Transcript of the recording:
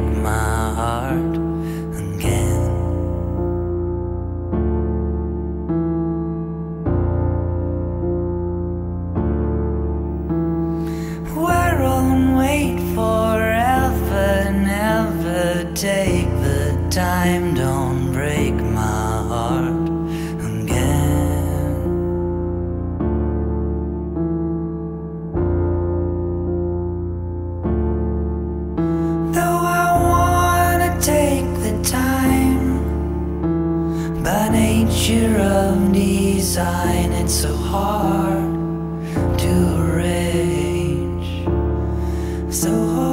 break my heart again. We're on wait forever, never take the time, don't break my heart. By nature of design, it's so hard to arrange, so hard